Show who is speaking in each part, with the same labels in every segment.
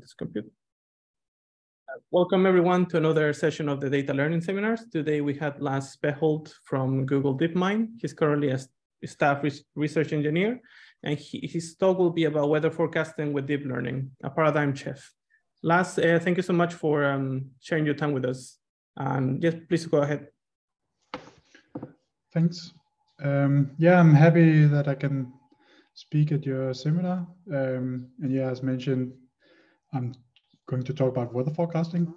Speaker 1: this computer. Uh, welcome everyone to another session of the data learning seminars. Today we had Lars Espeholt from Google DeepMind. He's currently a staff research engineer and he, his talk will be about weather forecasting with deep learning, a paradigm shift. Lars, uh, thank you so much for um, sharing your time with us. And yes, please go ahead.
Speaker 2: Thanks. Um, yeah, I'm happy that I can speak at your seminar. Um, and yeah, as mentioned, I'm going to talk about weather forecasting,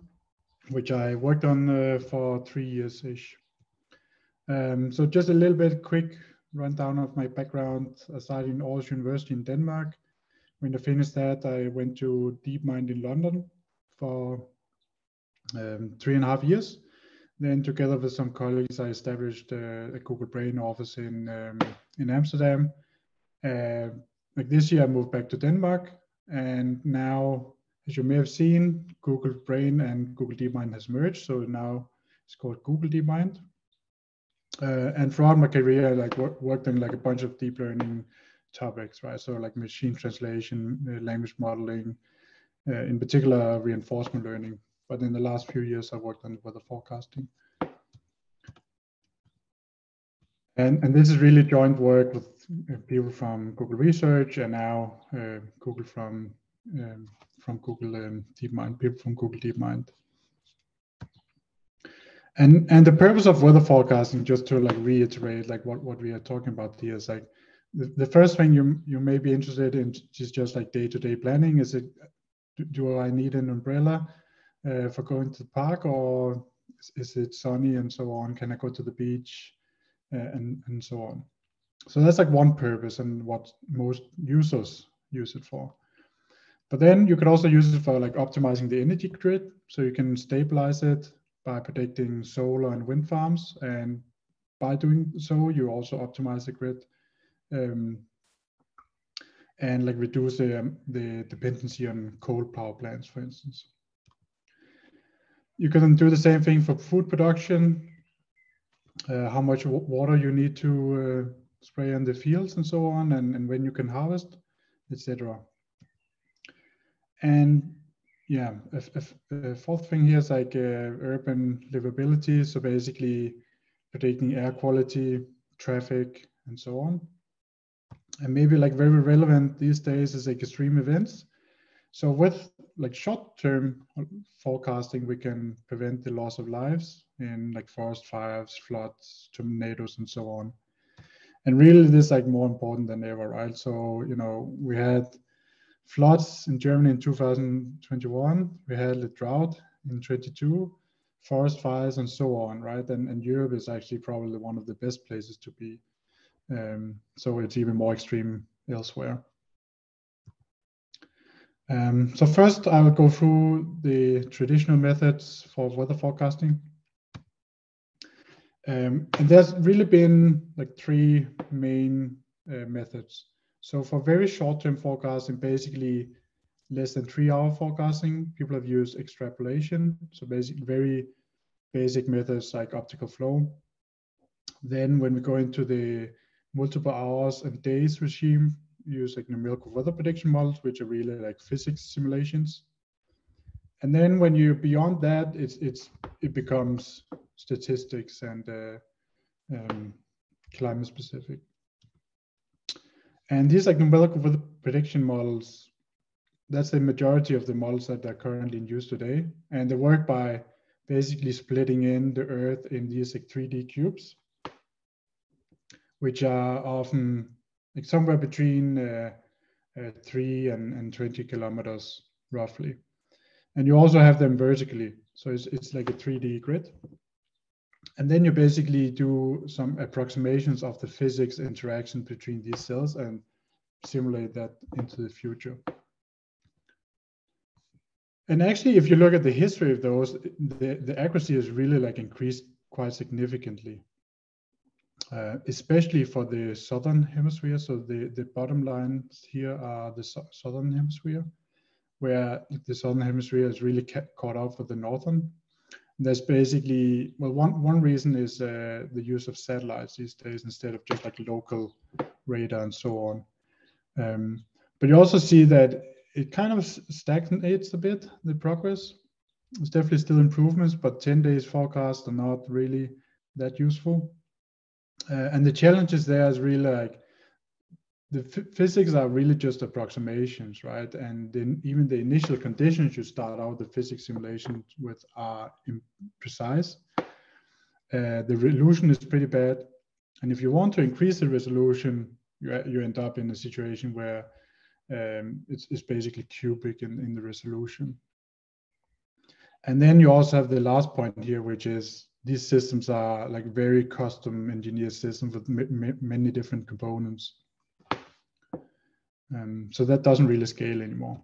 Speaker 2: which I worked on uh, for three years-ish. Um, so just a little bit quick rundown of my background. I started in Aarhus University in Denmark. When I finished that, I went to DeepMind in London for um, three and a half years. Then together with some colleagues, I established uh, a Google Brain office in, um, in Amsterdam. Uh, like this year, I moved back to Denmark. And now, as you may have seen, Google Brain and Google DeepMind has merged. So now it's called Google DeepMind. Uh, and throughout my career, I like worked on like a bunch of deep learning topics, right? So like machine translation, uh, language modeling, uh, in particular reinforcement learning. But in the last few years, I worked on weather forecasting. And, and this is really joint work with uh, people from Google Research and now uh, Google from um, from Google um, DeepMind, people from Google DeepMind. And and the purpose of weather forecasting, just to like reiterate, like what, what we are talking about here is like the, the first thing you you may be interested in is just like day-to-day planning. Is it do, do I need an umbrella uh, for going to the park or is, is, it sunny and so on? Can I go to the beach uh, and and so on? So that's like one purpose and what most users use it for. But then you could also use it for like optimizing the energy grid. So you can stabilize it by predicting solar and wind farms. And by doing so, you also optimize the grid um, and like reduce the, um, the dependency on coal power plants, for instance. You can do the same thing for food production, uh, how much water you need to uh, spray on the fields and so on, and, and when you can harvest, etc. And yeah, a, a, a, fourth thing here is like uh, urban livability. So basically predicting air quality, traffic, and so on. And maybe like very relevant these days is like extreme events. So with like short-term forecasting, we can prevent the loss of lives in like forest fires, floods, tornadoes, and so on. And really, this is like more important than ever, right? So you know, we had floods in Germany in 2021. We had a drought in 22, forest fires, and so on, right? And, and Europe is actually probably one of the best places to be. Um, so it's even more extreme elsewhere. Um, so first, I will go through the traditional methods for weather forecasting. Um, and there's really been like three main uh, methods. So for very short-term forecasting, basically less than three hour forecasting, people have used extrapolation. So basically very basic methods like optical flow. Then when we go into the multiple hours and days regime, use like numerical weather prediction models, which are really like physics simulations. And then when you're beyond that, it's it's it becomes statistics and uh, um, climate specific. And these like numerical prediction models, that's the majority of the models that are currently in use today. And they work by basically splitting in the Earth in these like 3D cubes, which are often like somewhere between uh, uh, three and, and 20 kilometers roughly. And you also have them vertically. So it's, it's like a 3D grid. And then you basically do some approximations of the physics interaction between these cells and simulate that into the future. And actually, if you look at the history of those, the, the accuracy has really like increased quite significantly, uh, especially for the southern hemisphere. So the, the bottom lines here are the so southern hemisphere, where the southern hemisphere is really caught up with the northern there's basically well one one reason is uh, the use of satellites these days instead of just like local radar and so on um, but you also see that it kind of stagnates a bit, the progress. There's definitely still improvements, but 10 days forecast are not really that useful. Uh, and the challenges there is really like the physics are really just approximations, right? And then even the initial conditions you start out the physics simulation with are imprecise. Uh, the resolution is pretty bad. And if you want to increase the resolution, you, you end up in a situation where um, it's, it's basically cubic in, in the resolution. And then you also have the last point here, which is these systems are like very custom engineered systems with many different components. Um, so that doesn't really scale anymore.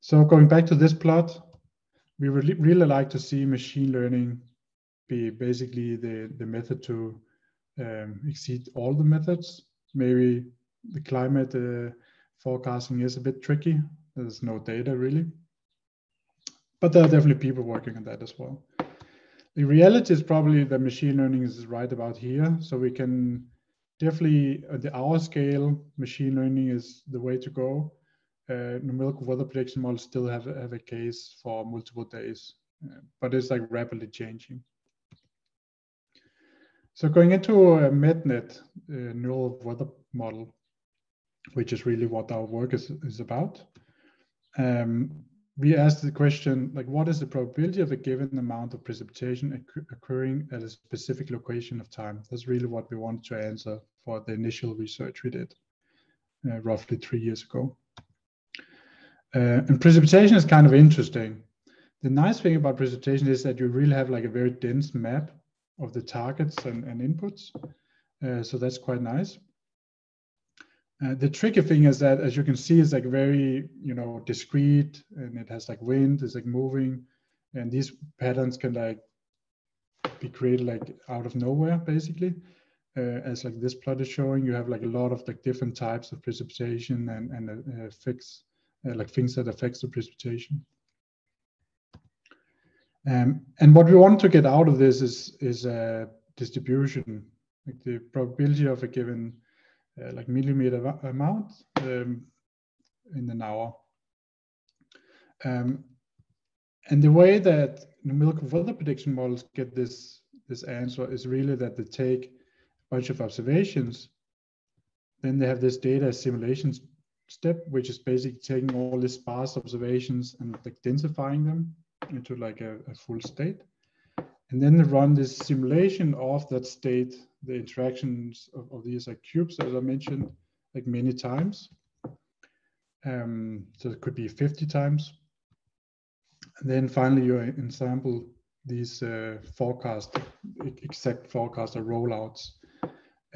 Speaker 2: So going back to this plot, we really, really like to see machine learning be basically the, the method to um, exceed all the methods. Maybe the climate uh, forecasting is a bit tricky. There's no data really. But there are definitely people working on that as well. The reality is probably that machine learning is right about here. So we can definitely at the hour scale, machine learning is the way to go. Uh, numerical weather prediction models still have, have a case for multiple days, uh, but it's like rapidly changing. So going into a MetNet uh, neural weather model, which is really what our work is, is about. Um, we asked the question, like, what is the probability of a given amount of precipitation occurring at a specific location of time? That's really what we wanted to answer for the initial research we did uh, roughly three years ago. Uh, and precipitation is kind of interesting. The nice thing about precipitation is that you really have like a very dense map of the targets and, and inputs. Uh, so that's quite nice. Uh, the tricky thing is that, as you can see, it's like very, you know, discrete, and it has like wind, it's like moving, and these patterns can like be created like out of nowhere, basically. Uh, as like this plot is showing, you have like a lot of like different types of precipitation and and uh, effects, uh, like things that affects the precipitation. Um, and what we want to get out of this is is a distribution, like the probability of a given uh, like millimeter amount um, in an hour. Um, and the way that numerical weather prediction models get this this answer is really that they take a bunch of observations, then they have this data assimilation step, which is basically taking all these sparse observations and like densifying them into like a, a full state. And then run this simulation of that state the interactions of, of these like cubes, as I mentioned, like many times. Um, so it could be 50 times. And then finally you ensemble these uh, forecast, exact forecast or rollouts.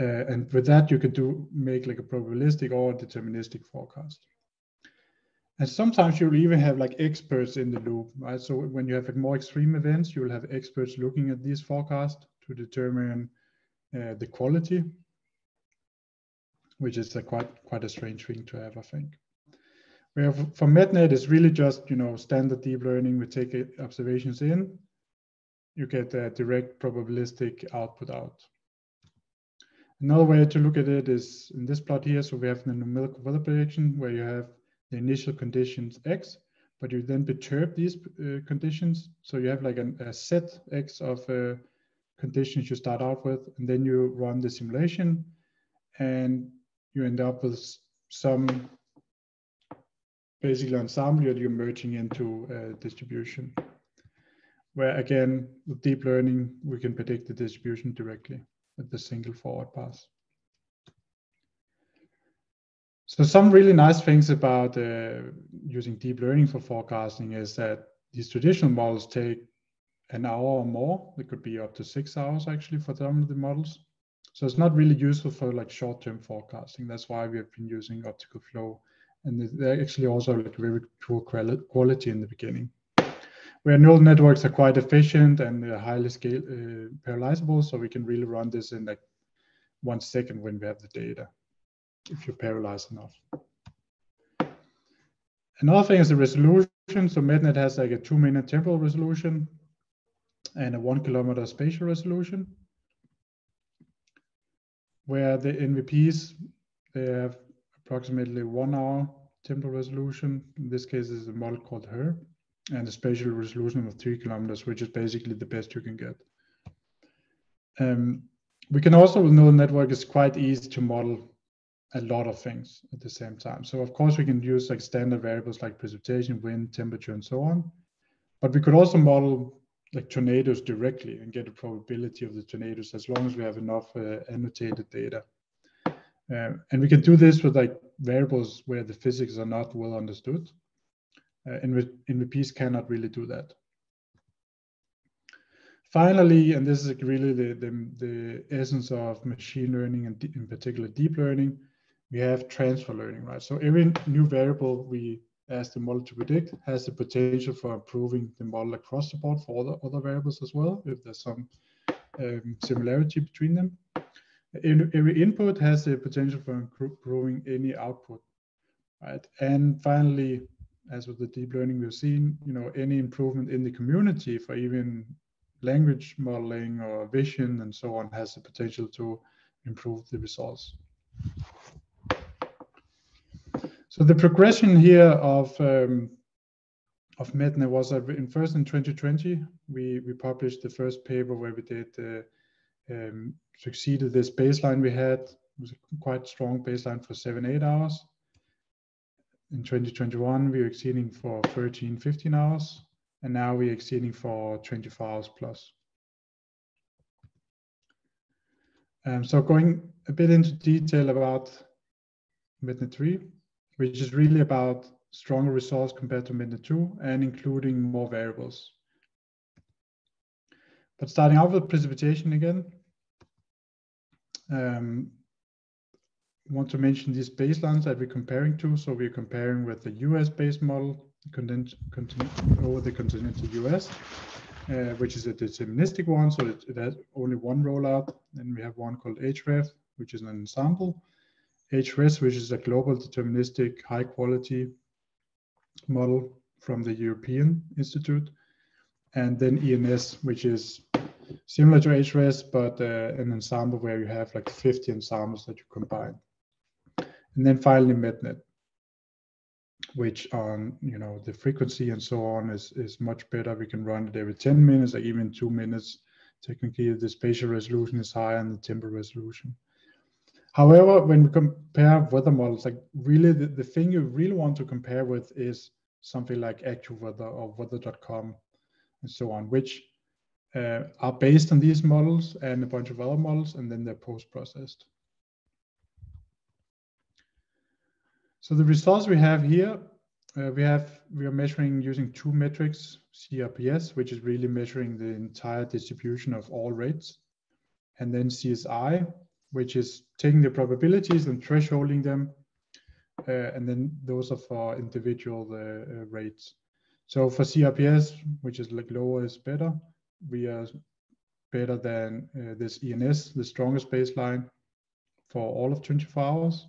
Speaker 2: Uh, and with that, you could do make like a probabilistic or deterministic forecast. And sometimes you'll even have like experts in the loop, right? So when you have more extreme events, you will have experts looking at these forecasts to determine uh, the quality, which is a quite quite a strange thing to have, I think. Where for MetNet, it's really just you know standard deep learning. We take observations in, you get a direct probabilistic output out. Another way to look at it is in this plot here. So we have the numerical weather prediction where you have the initial conditions x, but you then perturb these uh, conditions. So you have like an, a set x of uh, conditions you start out with, and then you run the simulation, and you end up with some basically ensemble that you're merging into a distribution. Where again, with deep learning, we can predict the distribution directly with the single forward pass. So some really nice things about uh, using deep learning for forecasting is that these traditional models take an hour or more. It could be up to six hours actually for some of the models. So it's not really useful for like short-term forecasting. That's why we have been using optical flow. And they're actually also like very poor quality in the beginning. Where neural networks are quite efficient and highly scale uh, parallelizable, so we can really run this in like one second when we have the data, if you parallelize enough. Another thing is the resolution. So MetNet has like a two minute temporal resolution and a one kilometer spatial resolution, where the NVPs, they have approximately one hour temporal resolution. In this case, is a model called HRRR, and a spatial resolution of three kilometers, which is basically the best you can get. Um, we can also know the network is quite easy to model a lot of things at the same time. So of course we can use like standard variables like precipitation, wind, temperature, and so on. But we could also model like tornadoes directly and get a probability of the tornadoes as long as we have enough uh, annotated data. Uh, and we can do this with like variables where the physics are not well understood. Uh, NVPs we cannot really do that. Finally, and this is really the, the, the essence of machine learning and in particular deep learning, we have transfer learning, right? So every new variable we ask the model to predict has the potential for improving the model across the board for other, other variables as well, if there's some um, similarity between them. Every input has the potential for improving any output, right? And finally, as with the deep learning we've seen, you know, any improvement in the community for even language modeling or vision and so on has the potential to improve the results. So the progression here of um, of MetNet was uh, in first in 2020 we we published the first paper where we did uh, um, succeeded this baseline we had it was a quite strong baseline for seven eight hours. In 2021 we were exceeding for 13 15 hours and now we're exceeding for 24 hours plus. Um, so going a bit into detail about MetNet 3 which is really about stronger results compared to MetNet 2 and including more variables. But starting out with precipitation again, um, want to mention these baselines that we're comparing to. So we're comparing with the US-based model over the continental US, uh, which is a deterministic one. So it, it, has only one rollout. Then we have one called HREF, which is an ensemble. HRES, which is a global deterministic high quality model from the European Institute, and then ENS, which is similar to HRES, but uh, an ensemble where you have like 50 ensembles that you combine. And then finally MetNet, which on you know the frequency and so on is, is much better. We can run it every 10 minutes or even two minutes. Technically, the spatial resolution is higher than the temporal resolution. However, when we compare weather models, like really the, the thing you really want to compare with is something like AccuWeather or weather.com and so on, which uh, are based on these models and a bunch of other models, and then they're post-processed. So the results we have here, uh, we have we are measuring using two metrics, CRPS, which is really measuring the entire distribution of all rates, and then CSI, which is taking the probabilities and thresholding them. Uh, and then those are for individual uh, uh rates. So for CRPS, which is like lower is better, we are better than uh, this ENS, the strongest baseline for all of 24 hours.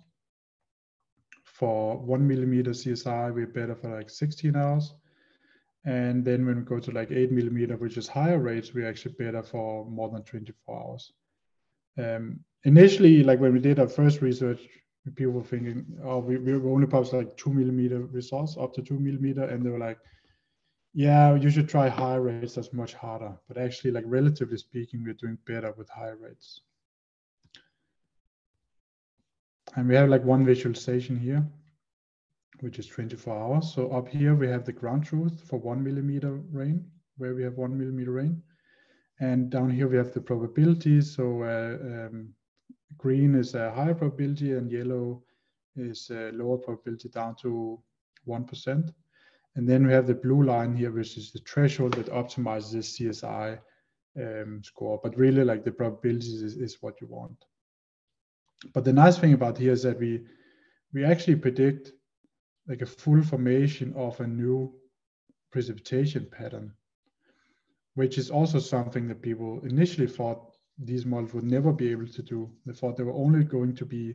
Speaker 2: For one millimeter CSI, we're better for like 16 hours. And then when we go to like eight millimeter, which is higher rates, we're actually better for more than 24 hours. Um, initially, like when we did our first research, people were thinking, oh, we, we only published like two millimeter results up to two millimeter. And they were like, yeah, you should try higher rates. That's much harder. But actually, like relatively speaking, we're doing better with higher rates. And we have like one visualization here, which is 24 hours. So up here, we have the ground truth for one millimeter rain, where we have one millimeter rain. And down here, we have the probabilities. So uh, um, green is a higher probability and yellow is a lower probability down to 1%. And then we have the blue line here, which is the threshold that optimizes this CSI um, score. But really like the probabilities is, is what you want. But the nice thing about here is that we, we actually predict like a full formation of a new precipitation pattern, which is also something that people initially thought these models would never be able to do. They thought they were only going to be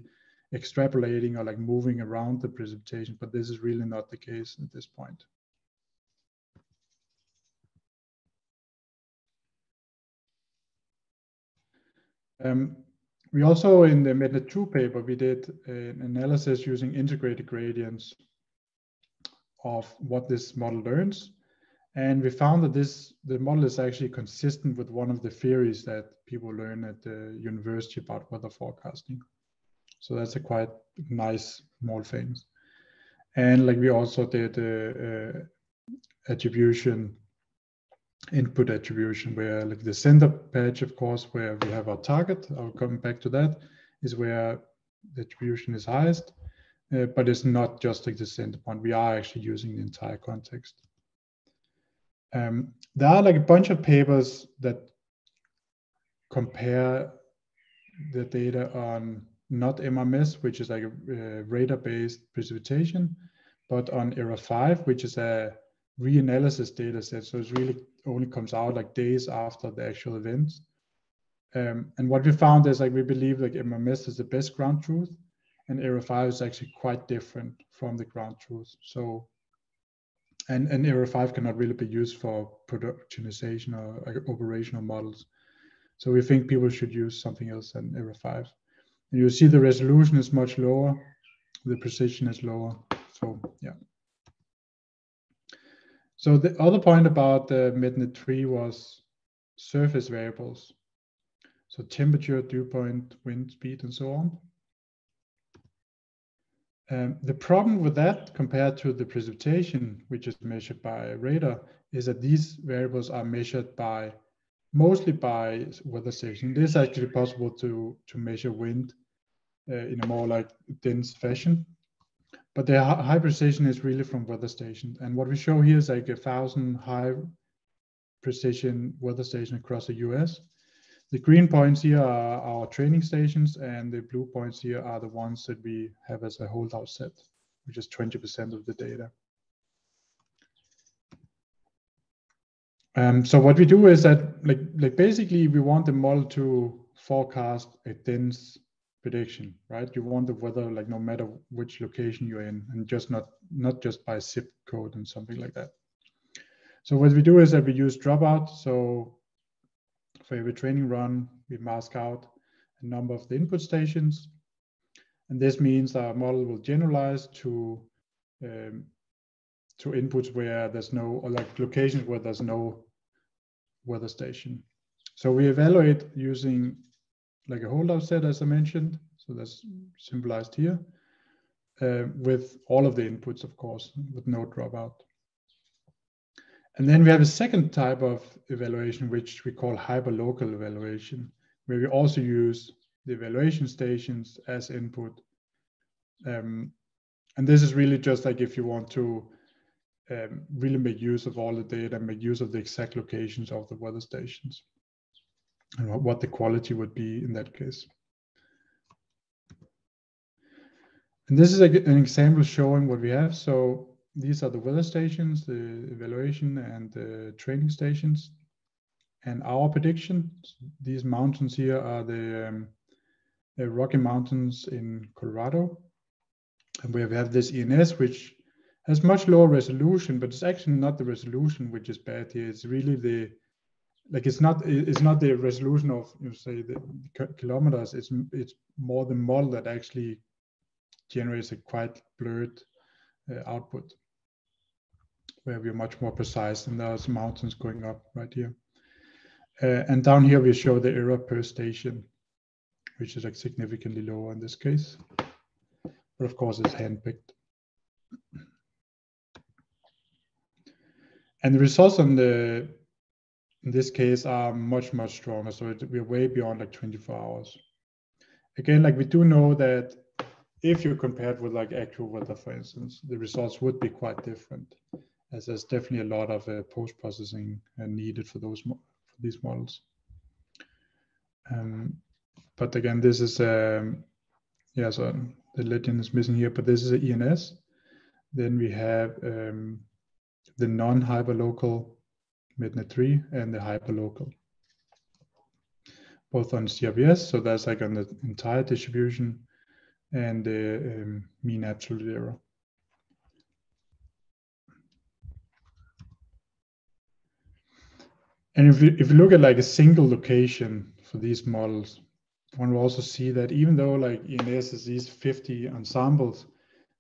Speaker 2: extrapolating or like moving around the precipitation, but this is really not the case at this point. Um, we also in the MetNet 2 paper, we did an analysis using integrated gradients. of what this model learns. And we found that this the model is actually consistent with one of the theories that people learn at the university about weather forecasting. So that's a quite nice small thing. And like we also did uh, uh, attribution, input attribution, where like the center patch, of course, where we have our target, I'll come back to that, is where the attribution is highest. Uh, but it's not just like the center point. We are actually using the entire context. Um, there are like a bunch of papers that compare the data on not MRMS, which is like a radar-based precipitation, but on ERA5, which is a reanalysis data set. So it really only comes out like days after the actual event. Um, and what we found is like we believe like MRMS is the best ground truth, and ERA5 is actually quite different from the ground truth. So, and, and ERA5 cannot really be used for productionization or operational models. So we think people should use something else than ERA5. And you see the resolution is much lower, the precision is lower. So yeah. So the other point about the MetNet3 was surface variables. So temperature, dew point, wind speed, and so on. Um, the problem with that compared to the precipitation, which is measured by radar, is that these variables are measured by mostly by weather station. It is actually possible to, to measure wind uh, in a more like dense fashion. But the high precision is really from weather stations. And what we show here is like a thousand high precision weather stations across the US. The green points here are our training stations, and the blue points here are the ones that we have as a holdout set, which is 20% of the data. Um, so what we do is that, like, like basically, we want the model to forecast a dense prediction, right? You want the weather, like, no matter which location you're in, and just not not just by zip code and something like that. So what we do is that we use dropout. So for every training run, we mask out a number of the input stations. And this means our model will generalize to um, to inputs where there's no, or like locations where there's no weather station. So we evaluate using like a holdout set, as I mentioned. So that's symbolized here uh, with all of the inputs, of course, with no dropout. And then we have a second type of evaluation, which we call hyperlocal evaluation, where we also use the evaluation stations as input. Um, and this is really just like if you want to um, really make use of all the data, make use of the exact locations of the weather stations and what the quality would be in that case. And this is a, an example showing what we have. So these are the weather stations, the evaluation and the training stations. And our prediction, these mountains here are the, um, the Rocky Mountains in Colorado. And we have this ENS, which has much lower resolution, but it's actually not the resolution which is bad here. It's really the, like it's not it's not the resolution of you know, say the kilometers. It's it's more the model that actually generates a quite blurred uh, output where we're much more precise and there's mountains going up right here. Uh, and down here we show the error per station, which is like significantly lower in this case. But of course it's handpicked. And the results on the, in this case are much, much stronger. So it, we're way beyond like 24 hours. Again, like we do know that if you compare it with like actual weather, for instance, the results would be quite different as there's definitely a lot of uh, post-processing uh, needed for those for these models. Um, but again, this is um, yeah, so the legend is missing here, but this is an ENS. Then we have um, the non-hyperlocal MetNet 3 and the hyperlocal, both on CRPS. So that's like on the entire distribution and the um, mean absolute error. And if you, if you look at like a single location for these models, one will also see that even though like ENS is these 50 ensembles,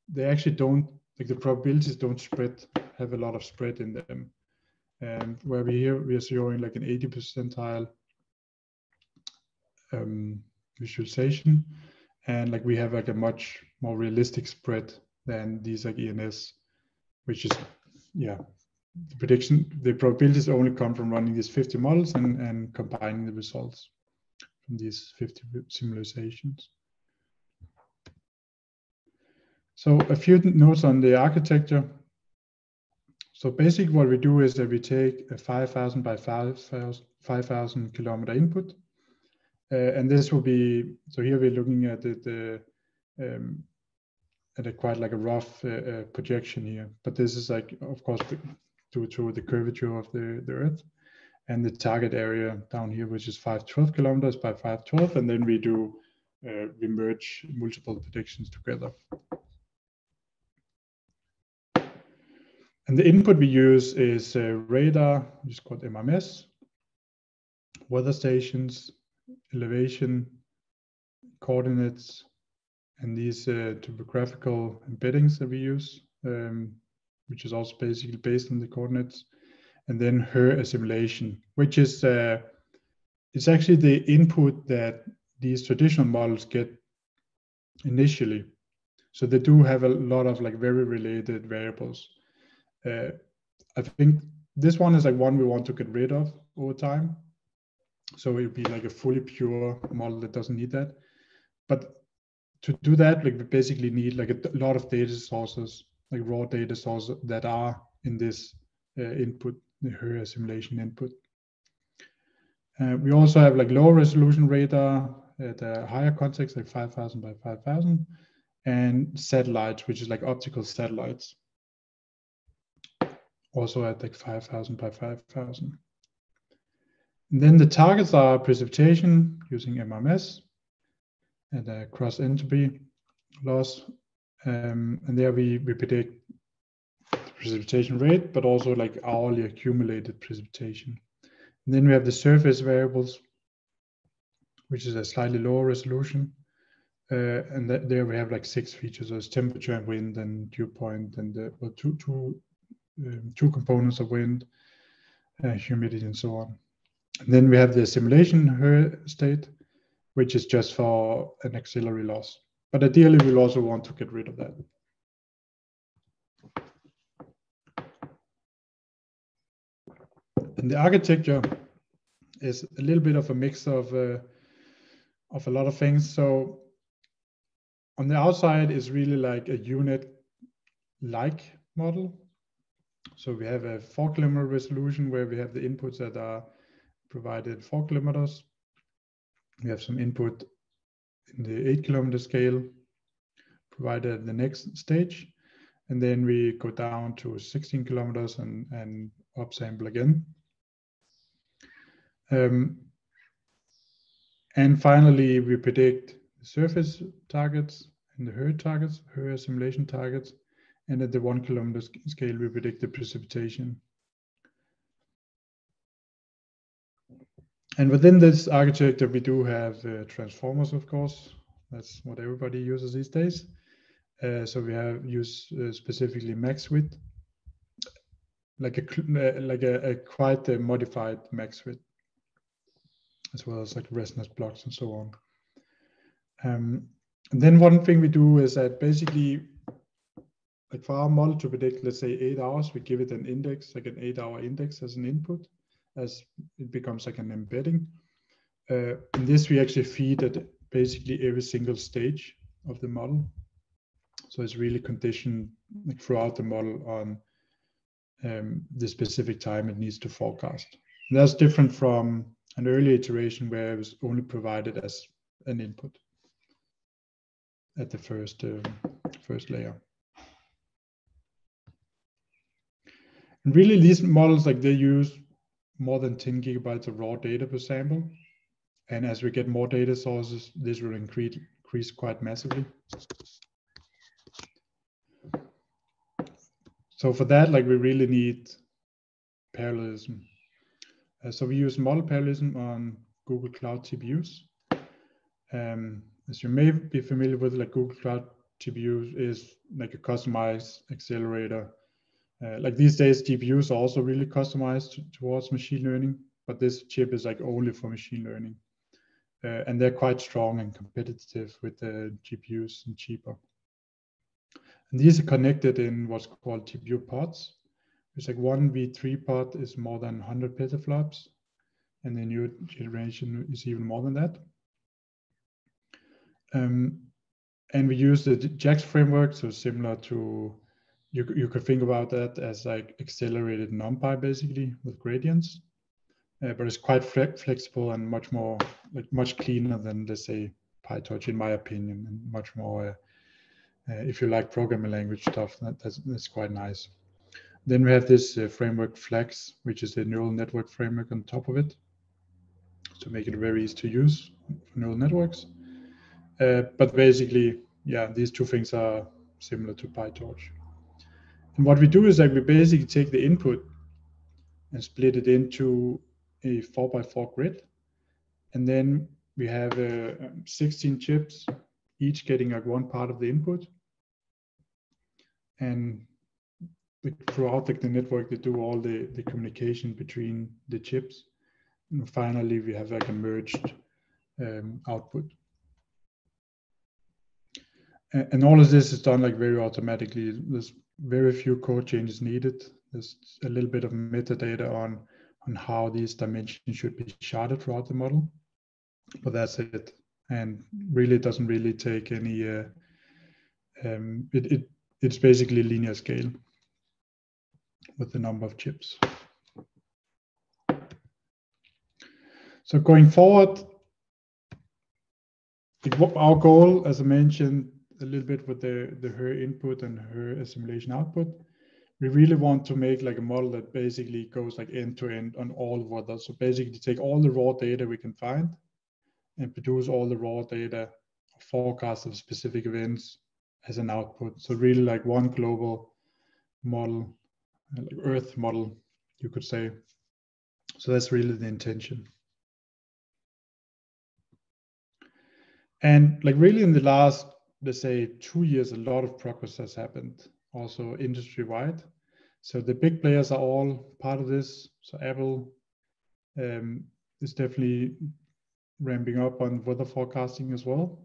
Speaker 2: they actually don't like the probabilities don't spread, have a lot of spread in them. And where we here we are showing like an 80 percentile um, visualization, and like we have like a much more realistic spread than these like ENS, which is yeah the prediction the probabilities only come from running these 50 models and and combining the results from these 50 simulations. So a few notes on the architecture. So basically what we do is that we take a 5,000 by 5,000 kilometer input. Uh, and this will be, so here we're looking at it, the, um, at a quite like a rough uh, uh, projection here. But this is like, of course, to the curvature of the, the Earth and the target area down here, which is 512 kilometers by 512. And then we do, uh, we merge multiple predictions together. And the input we use is uh, radar, which is called MRMS, weather stations, elevation, coordinates, and these uh, topographical embeddings that we use, um, which is also basically based on the coordinates, and then HRRR assimilation, which is uh, it's actually the input that these traditional models get initially. So they do have a lot of like very related variables uh, I think this one is like one we want to get rid of over time. So it'd be like a fully pure model that doesn't need that. But to do that, like we basically need like a lot of data sources, like raw data sources that are in this uh, input, the HRRR assimilation input. Uh, we also have like low resolution radar at a higher context, like 5,000 by 5,000, and satellites, which is like optical satellites also at like 5,000 by 5,000. Then the targets are precipitation using MRMS and a cross entropy loss. Um, and there we, we predict precipitation rate, but also like hourly accumulated precipitation. And then we have the surface variables, which is a slightly lower resolution. Uh, and th there we have like six features: as temperature and wind and dew point and the, well, two, two um, two components of wind, uh, humidity, and so on. And then we have the simulation state, which is just for an auxiliary loss. But ideally, we'll also want to get rid of that. And the architecture is a little bit of a mix of uh, of a lot of things. So on the outside is really like a U-Net like model so we have a four kilometer resolution where we have the inputs that are provided four kilometers. We have some input in the eight kilometer scale provided at the next stage. And then we go down to 16 kilometers and, and upsample again. Um, and finally, we predict the surface targets and the HRRR targets, HRRR assimilation targets, and at the one kilometer scale, we predict the precipitation. And within this architecture, we do have uh, transformers, of course. That's what everybody uses these days. Uh, so we have used uh, specifically MaxViT, like a uh, like a, a quite a modified MaxViT, as well as like ResNet blocks and so on. Um, and then one thing we do is that basically like for our model to predict, let's say eight hours, we give it an index, like an eight hour index as an input, as it becomes like an embedding. Uh, in this, we actually feed at basically every single stage of the model. So it's really conditioned like, throughout the model on um, the specific time it needs to forecast. And that's different from an early iteration where it was only provided as an input at the first uh, first layer. And really these models, like they use more than 10 gigabytes of raw data per sample. And as we get more data sources, this will increase, increase quite massively. So for that, like we really need parallelism. Uh, so we use model parallelism on Google Cloud TPUs. Um, as you may be familiar with, like Google Cloud TPU is like a customized accelerator. Uh, like these days, GPUs are also really customized towards machine learning, but this chip is like only for machine learning. Uh, and they're quite strong and competitive with the GPUs and cheaper. And these are connected in what's called TPU pods. It's like one V3 pod is more than 100 petaflops, and the new generation is even more than that. Um, and we use the JAX framework, so similar to you. You could think about that as like accelerated NumPy basically with gradients, uh, but it's quite flexible and much more like much cleaner than let's say PyTorch in my opinion, and much more. Uh, uh, if you like programming language stuff, that, that's, that's quite nice. Then we have this uh, framework Flax, which is a neural network framework on top of it to make it very easy to use for neural networks. Uh, but basically, yeah, these two things are similar to PyTorch. And what we do is that we basically take the input and split it into a four by four grid. And then we have uh, 16 chips, each getting like one part of the input. And throughout like, the network, they do all the, the communication between the chips. And finally, we have like a merged um, output and all of this is done like very automatically. There's very few code changes needed. There's a little bit of metadata on on how these dimensions should be sharded throughout the model, but that's it. And really, doesn't really take any. Uh, um, it, it it's basically linear scale with the number of chips. So going forward, our goal, as I mentioned, a little bit with the, the HRRR input and HRRR assimilation output. We really want to make like a model that basically goes like end to end on all of weather. So basically take all the raw data we can find and produce all the raw data forecast of specific events as an output. So really like one global model, like Earth model, you could say. So that's really the intention. And like really in the last let's say two years, a lot of progress has happened also industry wide. So the big players are all part of this. So Apple um, is definitely ramping up on weather forecasting as well.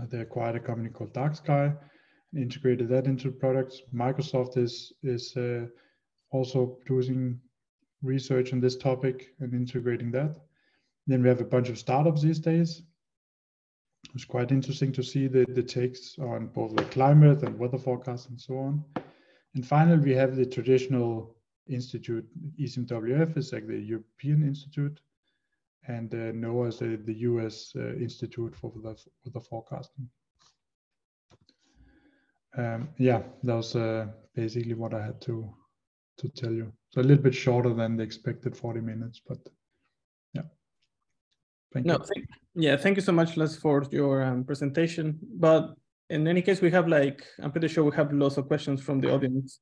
Speaker 2: Uh, they acquired a company called Dark Sky and integrated that into products. Microsoft is is uh, also producing research on this topic and integrating that. Then we have a bunch of startups these days it's quite interesting to see the, the takes on both the climate and weather forecast and so on. And finally, we have the traditional institute, ECMWF is like the European Institute, and uh, NOAA is the, the US uh, Institute for the, for the forecasting. Um, yeah, that was uh, basically what I had to to tell you. So a little bit shorter than the expected 40 minutes, but.
Speaker 1: Thank no, you. Thank, yeah, thank you so much, Les, for your um, presentation. But in any case, we have like, I'm pretty sure we have lots of questions from the audience.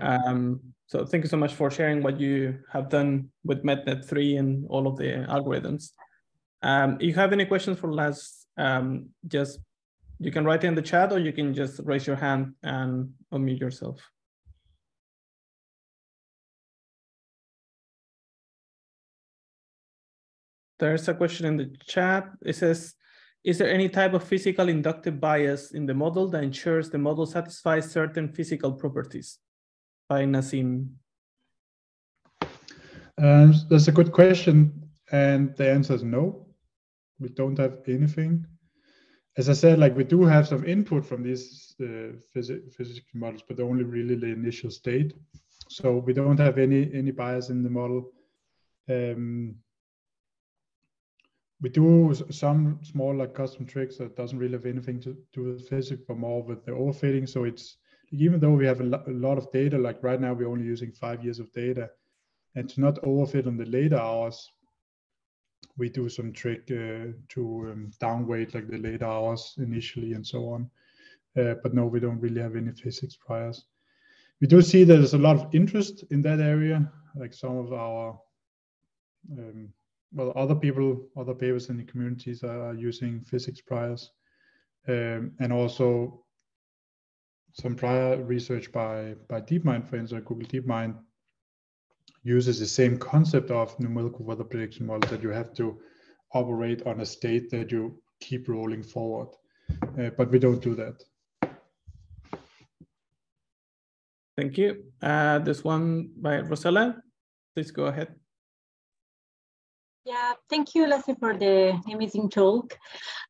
Speaker 1: Um, so thank you so much for sharing what you have done with MetNet 3 and all of the algorithms. Um, if you have any questions for Les, um, just you can write in the chat or you can just raise your hand and unmute yourself. There's a question in the chat. It says, is there any type of physical inductive bias in the model that ensures the model satisfies certain physical properties? By Nassim.
Speaker 2: Um, that's a good question. And the answer is no. We don't have anything. As I said, like we do have some input from these uh, phys physical models, but only really the initial state. So we don't have any any bias in the model. Um, we do some small like custom tricks that doesn't really have anything to do with physics, but more with the overfitting. So it's even though we have a, lo a, lot of data, like right now we're only using five years of data, and to not overfit on the later hours, we do some trick uh, to um, downweight like the later hours initially and so on. Uh, but no, we don't really have any physics priors. We do see that there's a lot of interest in that area, like some of our um, well, other people, other papers in the communities are using physics priors. Um, and also some prior research by, by DeepMind, for instance, Google DeepMind uses the same concept of numerical weather prediction models that you have to operate on a state that you keep rolling forward. Uh, but we don't do that.
Speaker 1: Thank you. Uh, this one by Rosella. Please go ahead.
Speaker 3: Yeah, thank you, Lasse, for the amazing talk.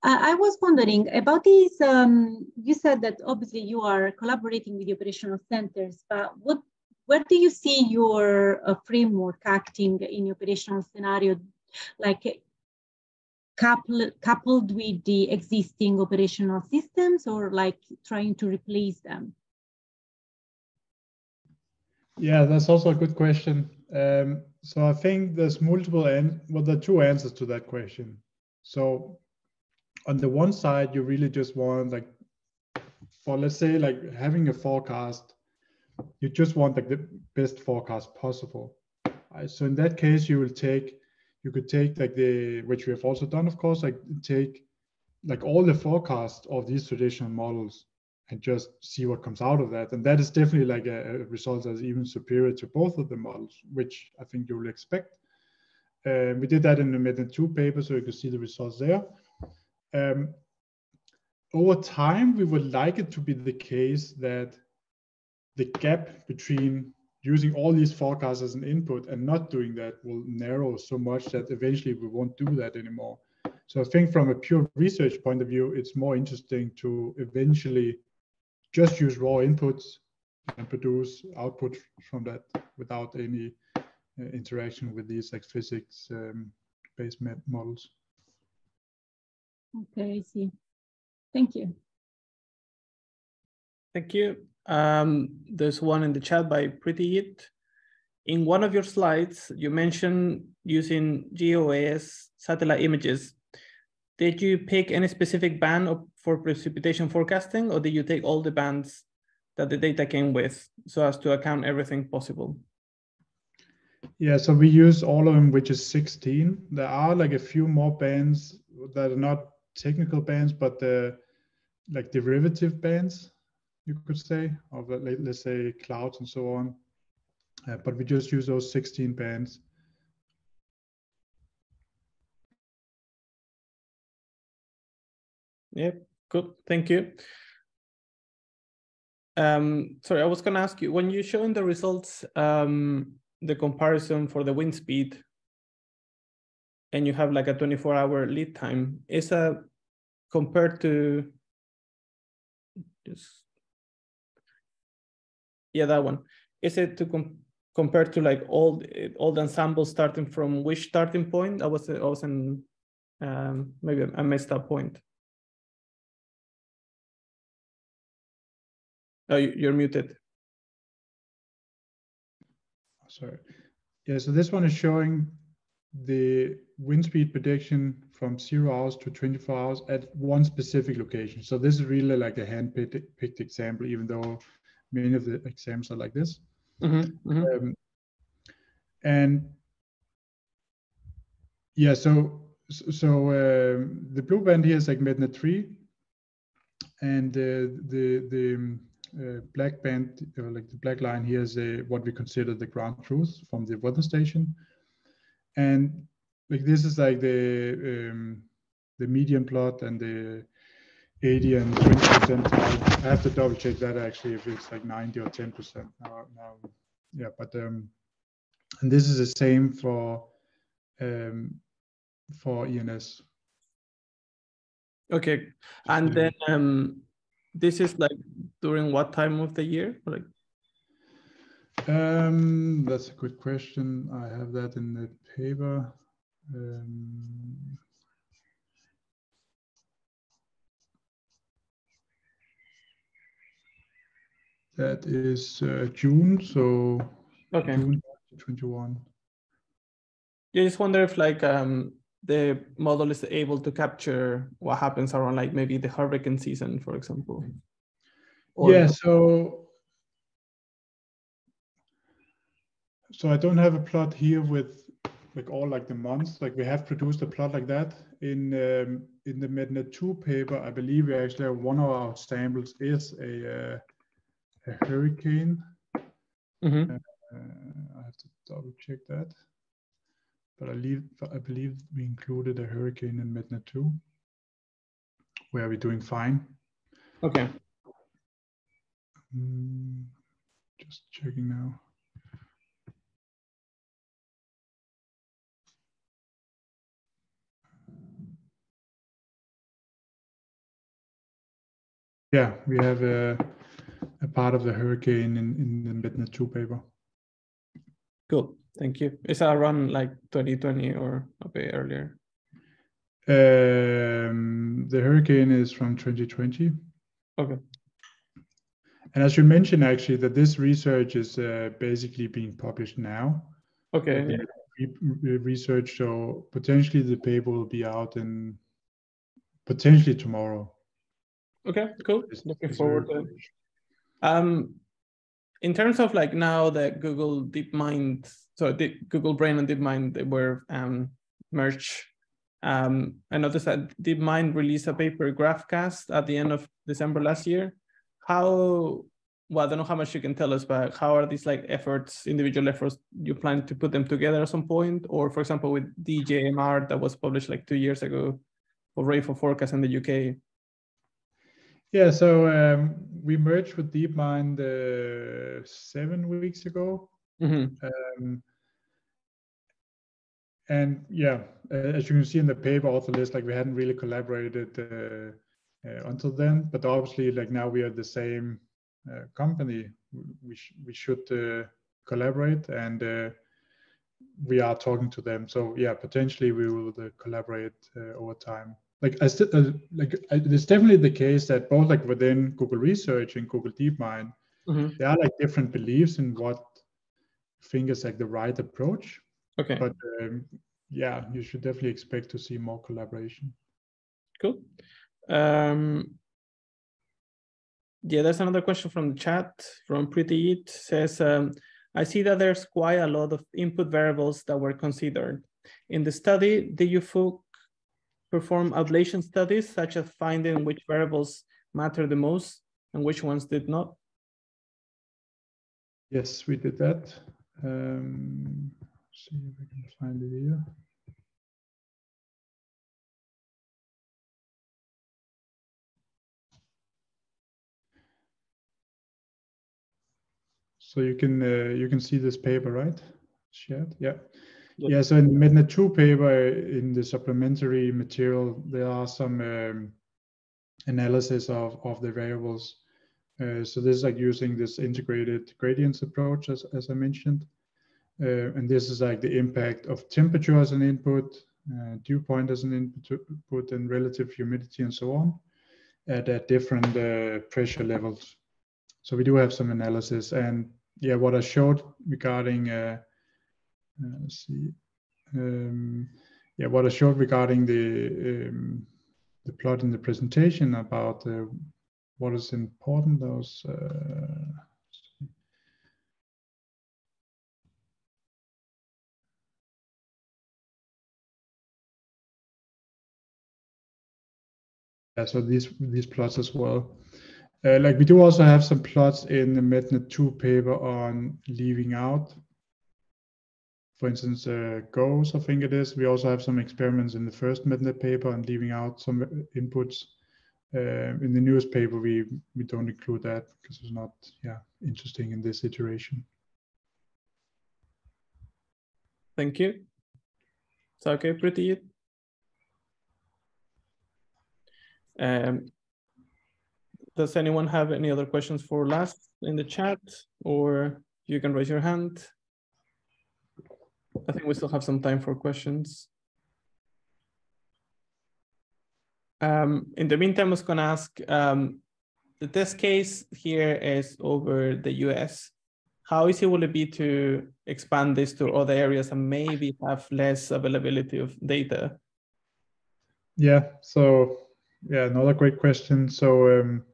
Speaker 3: Uh, I was wondering about this. Um, you said that obviously you are collaborating with the operational centers, but what, where do you see your uh, framework acting in the operational scenario, like coupled, coupled with the existing operational systems, or like trying to replace them?
Speaker 2: Yeah, that's also a good question. Um, so I think there's multiple and well, there are two answers to that question. So on the one side, you really just want like, for let's say like having a forecast, you just want like the best forecast possible. Right? So in that case, you will take, you could take like the, which we have also done, of course, like take like all the forecast of these traditional models and just see what comes out of that. And that is definitely like a, a result that's even superior to both of the models, which I think you will expect. Um, we did that in the MetNet 2 paper, so you can see the results there. Um, over time, we would like it to be the case that the gap between using all these forecasts as an input and not doing that will narrow so much that eventually we won't do that anymore. So I think from a pure research point of view, it's more interesting to eventually just use raw inputs and produce output from that without any uh, interaction with these like physics um, based models.
Speaker 3: Okay, I see. Thank you.
Speaker 1: Thank you. Um, there's one in the chat by Pretty It. In one of your slides, you mentioned using GOES satellite images did you pick any specific band for precipitation forecasting, or did you take all the bands that the data came with so as to account everything possible?
Speaker 2: Yeah, so we use all of them, which is 16. There are like a few more bands that are not technical bands, but the like derivative bands, you could say, of let's say clouds and so on. Uh, but we just use those 16 bands.
Speaker 1: Yeah, good. Thank you. Um, sorry, I was going to ask you when you're showing the results, um, the comparison for the wind speed, and you have like a 24 hour lead time, is a compared to just yeah that one is it to com compared to like all all the ensembles starting from which starting point i was i was in um maybe i missed that point Oh, you're muted.
Speaker 2: Sorry. Yeah, so this one is showing the wind speed prediction from zero hours to 24 hours at one specific location. So this is really like a hand-picked example, even though many of the examples are like this. Mm -hmm, mm -hmm. Um, and yeah, so so um, the blue band here is like MetNet 3, and uh, the the uh, black band, uh, like the black line here is a, what we consider the ground truth from the weather station. And like this is like the um, the median plot and the 80 and 20 percent. I have to double check that actually if it's like 90 or 10 percent now, now. Yeah, but um, and this is the same for um, for ENS.
Speaker 1: Okay, and then um, this is like during what time of the year? Like
Speaker 2: um, that's a good question. I have that in the paper. Um, that is uh, June, so
Speaker 1: okay.
Speaker 2: June 2021.
Speaker 1: Yeah, I just wonder if like um, the model is able to capture what happens around like maybe the hurricane season, for example.
Speaker 2: Or yeah, so so I don't have a plot here with like all like the months. Like we have produced a plot like that in um, in the MetNet two paper. I believe we actually have one of our samples is a uh, a hurricane.
Speaker 1: Mm-hmm.
Speaker 2: Uh, I have to double check that. But I, leave, I believe we included a hurricane in MetNet 2, where we're doing fine.
Speaker 1: Okay.
Speaker 2: Mm, just checking now. Yeah, we have a, a part of the hurricane in, in the MetNet 2 paper.
Speaker 1: Cool. Thank you. Is that around like 2020 or a bit earlier?
Speaker 2: Um, the hurricane is from 2020.
Speaker 1: Okay.
Speaker 2: And as you mentioned, actually, that this research is uh, basically being published now.
Speaker 1: Okay. Yeah.
Speaker 2: Re research, so potentially the paper will be out in potentially tomorrow.
Speaker 1: Okay, cool.
Speaker 2: It's-
Speaker 1: Looking
Speaker 2: it's
Speaker 1: forward to it. Um, in terms of like now that Google DeepMind, so the Google Brain and DeepMind they were um, merged. Um, I noticed that DeepMind released a paper, GraphCast, at the end of December last year. How? Well, I don't know how much you can tell us, but how are these like efforts, individual efforts? You plan to put them together at some point, or for example, with DGMR that was published like two years ago, for for forecast in the UK.
Speaker 2: Yeah, so um, we merged with DeepMind uh, seven weeks ago.
Speaker 1: Mhm.
Speaker 2: Um, and yeah, uh, as you can see in the paper author list, like we hadn't really collaborated uh, uh, until then, but obviously, like now we are the same uh, company, we sh- we should uh, collaborate, and uh, we are talking to them. So yeah, potentially we will uh, collaborate uh, over time. Like I still uh, like I, it's definitely the case that both like within Google Research and Google DeepMind,
Speaker 1: Mhm.
Speaker 2: there are like different beliefs in what I think is like the right approach
Speaker 1: Okay.
Speaker 2: but um, yeah, you should definitely expect to see more collaboration.
Speaker 1: Cool. Um, yeah, there's another question from the chat from Pretty Eat says, um, I see that there's quite a lot of input variables that were considered. In the study, did you perform ablation studies such as finding which variables matter the most and which ones did not?
Speaker 2: Yes, we did that. Um, see if I can find it here. So you can uh, you can see this paper, right? Shared, yeah. Yeah, so in the MetNet 2 paper, in the supplementary material, there are some um, analysis of, of the variables. Uh, so this is like using this integrated gradients approach, as, as I mentioned. Uh, and this is like the impact of temperature as an input, uh, dew point as an input, and relative humidity and so on at, at different uh, pressure levels. So we do have some analysis. And yeah, what I showed regarding, uh, let's see, um, yeah, what I showed regarding the um, the plot in the presentation about uh, what is important, those uh, yeah, so these these plots as well. Uh, like we do also have some plots in the MetNet 2 paper on leaving out. For instance, uh, GOES, I think it is. We also have some experiments in the first MetNet paper and leaving out some inputs. Uh, in the newest paper, we we don't include that because it's not yeah interesting in this iteration.
Speaker 1: Thank you. It's okay, Pretty? Um, does anyone have any other questions for Lasse in the chat or you can raise your hand? I think we still have some time for questions. Um, in the meantime, I was going to ask, um, the test case here is over the US. How easy will it be to expand this to other areas and maybe have less availability of data?
Speaker 2: Yeah. So yeah, another great question. So um,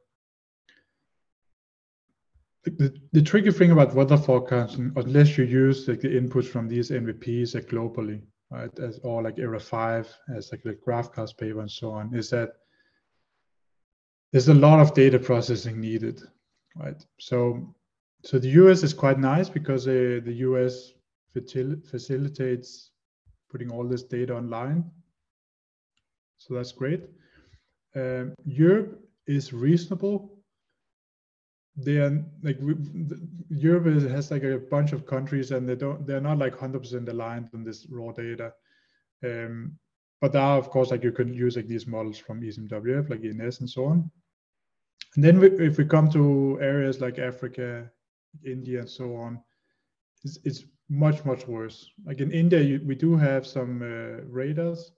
Speaker 2: the, the tricky thing about weather forecasting, unless you use like the inputs from these MVPs like globally, right, as or like ERA five as like the GraphCast paper and so on, is that there's a lot of data processing needed, right? So, so the US is quite nice because uh, the US facilitates putting all this data online. So that's great. Um, Europe is reasonable. They are like we, Europe has like a bunch of countries, and they don't they're not like 100% aligned on this raw data. Um, but there are of course like you can use like these models from ECMWF, like ENS and so on. And then we, if we come to areas like Africa, India, and so on, it's, it's much much worse. Like in India, you, we do have some uh, radars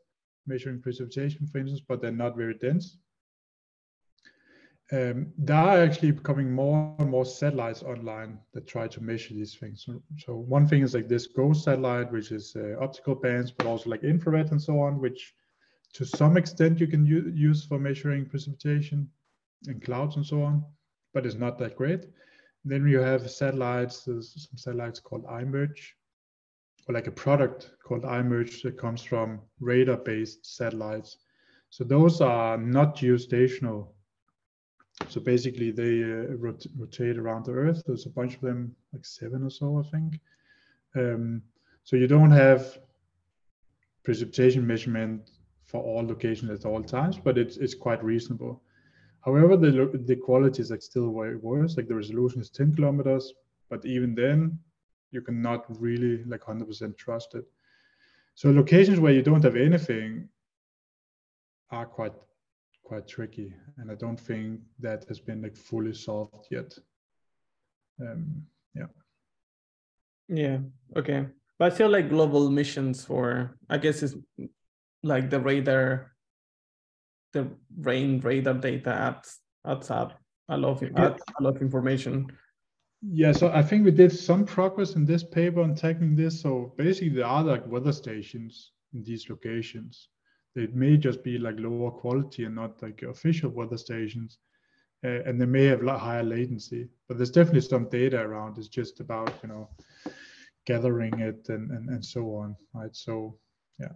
Speaker 2: measuring precipitation, for instance, but they're not very dense. Um, there are actually becoming more and more satellites online that try to measure these things. So, so one thing is like this GOES satellite, which is uh, optical bands, but also like infrared and so on, which to some extent you can use for measuring precipitation and clouds and so on, but it's not that great. Then you have satellites, there's some satellites called IMERG, or like a product called IMERG that comes from radar-based satellites. So those are not geostational. So basically they uh, rot rotate around the Earth. There's a bunch of them, like seven or so, I think. Um, so you don't have precipitation measurement for all locations at all times, but it's, it's quite reasonable. However, the, the quality is like still way worse. Like the resolution is 10 kilometers, but even then you cannot really like 100% trust it. So locations where you don't have anything are quite quite tricky, and I don't think that has been like fully solved yet. Um, yeah.
Speaker 1: Yeah. Okay. But I feel like global missions for I guess it's like the radar the rain radar data adds adds up a lot of adds a lot of information.
Speaker 2: Yeah, so I think we did some progress in this paper on tackling this. So basically, there are like weather stations in these locations. They may just be like lower quality and not like official weather stations, uh, and they may have like higher latency. But there's definitely some data around. It's just about you know gathering it and and, and so on, right? So yeah.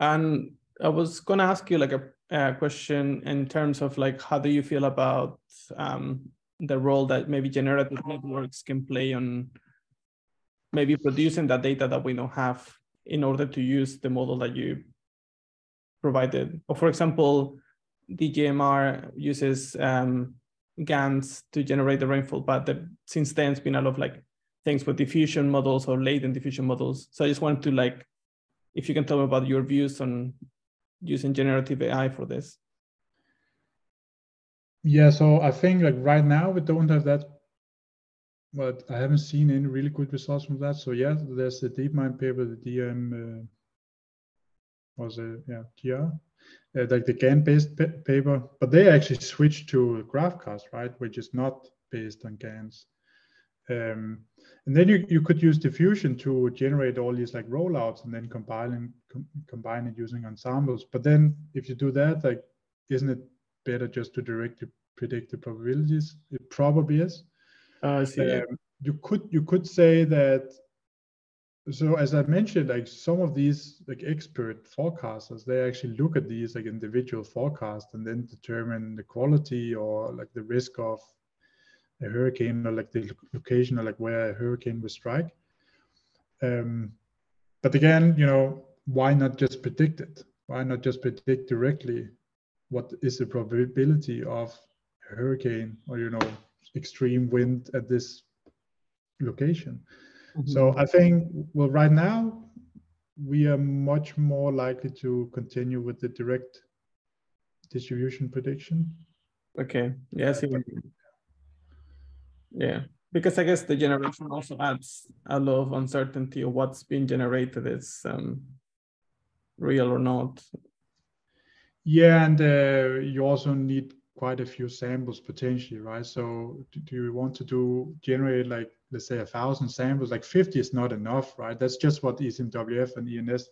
Speaker 1: And I was going to ask you like a, a, question in terms of like how do you feel about um, the role that maybe generative networks can play on maybe producing that data that we don't have in order to use the model that you provided. Or for example, DGMR uses um, GANs to generate the rainfall, but the, since then it's been a lot of like things with diffusion models or latent diffusion models. So I just wanted to like, if you can tell me about your views on using generative AI for this?
Speaker 2: Yeah, so I think like right now we don't have that, but I haven't seen any really good results from that. So yeah, there's the DeepMind paper, the DM uh, was a yeah GR, uh, like the GAN-based paper, but they actually switched to GraphCast, right, which is not based on GANs. Um, and then you, you could use diffusion to generate all these like rollouts and then compiling com combine it using ensembles. But then if you do that, like, isn't it better just to directly predict the probabilities? It probably is.
Speaker 1: I see. Um,
Speaker 2: you could you could say that. So as I mentioned, like some of these like expert forecasters, they actually look at these like individual forecasts and then determine the quality or like the risk of a hurricane or like the location or like where a hurricane will strike. Um, but again, you know, why not just predict it? Why not just predict directly what is the probability of a hurricane or you know extreme wind at this location? Mm-hmm. So I think well, right now we are much more likely to continue with the direct distribution prediction.
Speaker 1: Okay. Yes. Yeah, yeah, because I guess the generation also adds a lot of uncertainty of what's being generated is um, real or not.
Speaker 2: Yeah, and uh, you also need quite a few samples potentially, right? So do you want to do generate like let's say a thousand samples? Like 50 is not enough, right? That's just what ECMWF and ENS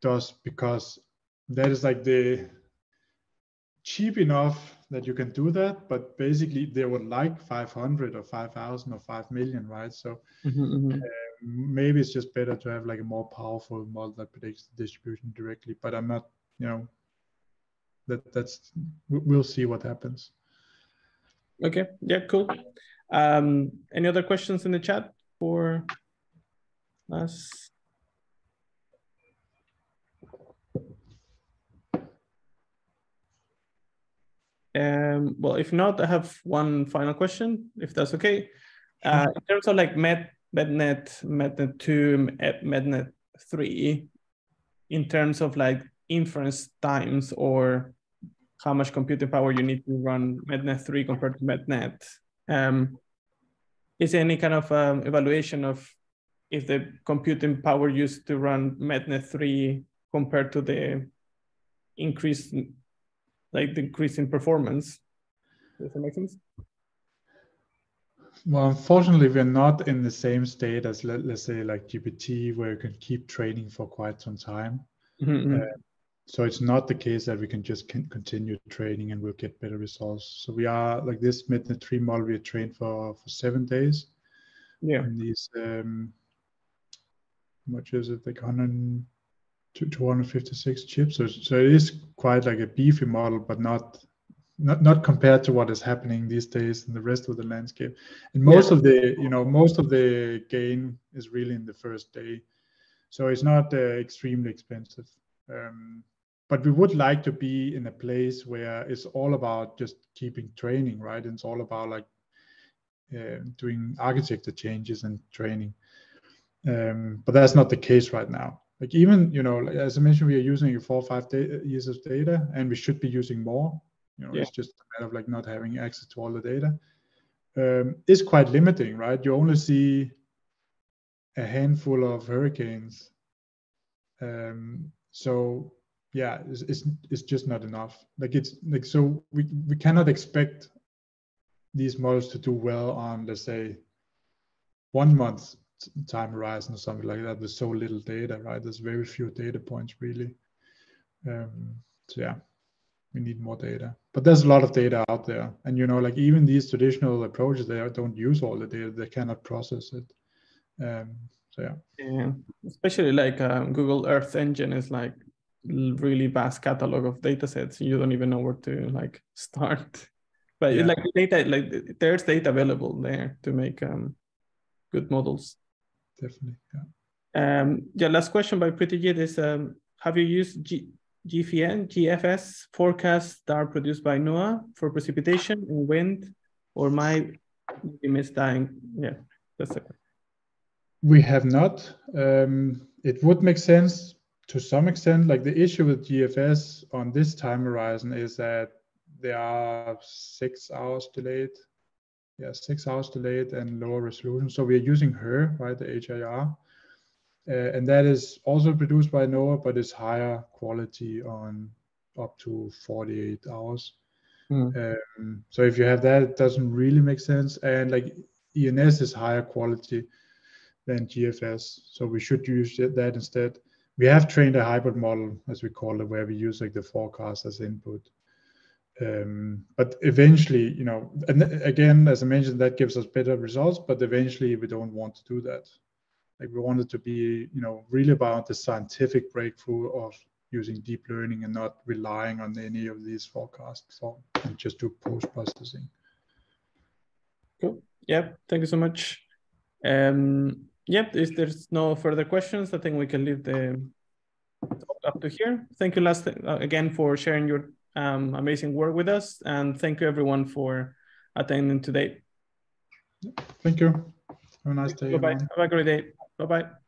Speaker 2: does because that is like the cheap enough that you can do that, but basically they would like 500 or 5,000 or 5 million, right? So mm-hmm, mm-hmm. Uh, maybe it's just better to have like a more powerful model that predicts the distribution directly. But I'm not, you know, that that's we'll see what happens.
Speaker 1: Okay. Yeah. Cool. Um, any other questions in the chat for us? Um, well, if not, I have one final question, if that's okay. Uh, in terms of like Med, MetNet, MetNet 2, MetNet 3, in terms of like inference times or how much computing power you need to run MetNet 3 compared to MetNet, um, is there any kind of um, evaluation of if the computing power used to run MetNet 3 compared to the increase like the increase in performance. Does that make sense?
Speaker 2: Well, unfortunately, we're not in the same state as let, us say like GPT, where you can keep training for quite some time. Mm-hmm. Uh, so it's not the case that we can just can continue training and we'll get better results. So we are like this MetNet 3 model we are trained for for seven days.
Speaker 1: Yeah. And
Speaker 2: these um, much is it like 100 to 256 chips. So, so it is quite like a beefy model, but not not not compared to what is happening these days in the rest of the landscape. And most yeah. of the you know most of the gain is really in the first day, so it's not uh, extremely expensive. Um, but we would like to be in a place where it's all about just keeping training, right? And it's all about like uh, doing architecture changes and training. Um, but that's not the case right now like even you know as i mentioned we are using four or five years of data and we should be using more you know yeah. it's just a matter of like not having access to all the data um, is quite limiting right you only see a handful of hurricanes um, so yeah it's, it's, it's just not enough like it's like so we, we cannot expect these models to do well on let's say one month time horizon or something like that with so little data, right? There's very few data points really. Um, so yeah, we need more data. But there's a lot of data out there, and you know, like even these traditional approaches, they don't use all the data. They cannot process it. Um, so yeah.
Speaker 1: Yeah, especially like um, Google Earth Engine is like really vast catalog of data sets. You don't even know where to like start. But yeah. like data, like there's data available there to make um, good models
Speaker 2: definitely. Yeah.
Speaker 1: Um, yeah, last question by Prettyjit is um, Have you used G- GFN, GFS forecasts that are produced by NOAA for precipitation and wind, or my misdying? Yeah, that's it.
Speaker 2: We have not. Um, it would make sense to some extent. Like the issue with GFS on this time horizon is that they are six hours delayed yeah, six hours delayed and lower resolution. So we are using HRRR, right, the HRRR. Uh, and that is also produced by NOAA, but it's higher quality on up to 48 hours. Mm. Um, so if you have that, it doesn't really make sense. And like ENS is higher quality than GFS, so we should use that instead. We have trained a hybrid model, as we call it, where we use like the forecast as input. Um, but eventually, you know, and again, as I mentioned, that gives us better results. But eventually, we don't want to do that. Like we want it to be, you know, really about the scientific breakthrough of using deep learning and not relying on any of these forecasts for and just do post processing.
Speaker 1: Cool. Yep. Thank you so much. Um, yep. If there's no further questions, I think we can leave the up to here. Thank you, Lasse uh, again, for sharing your um, amazing work with us. And thank you everyone for attending today.
Speaker 2: Thank you. Have a nice day.
Speaker 1: Bye-bye. Have a great day. Bye-bye.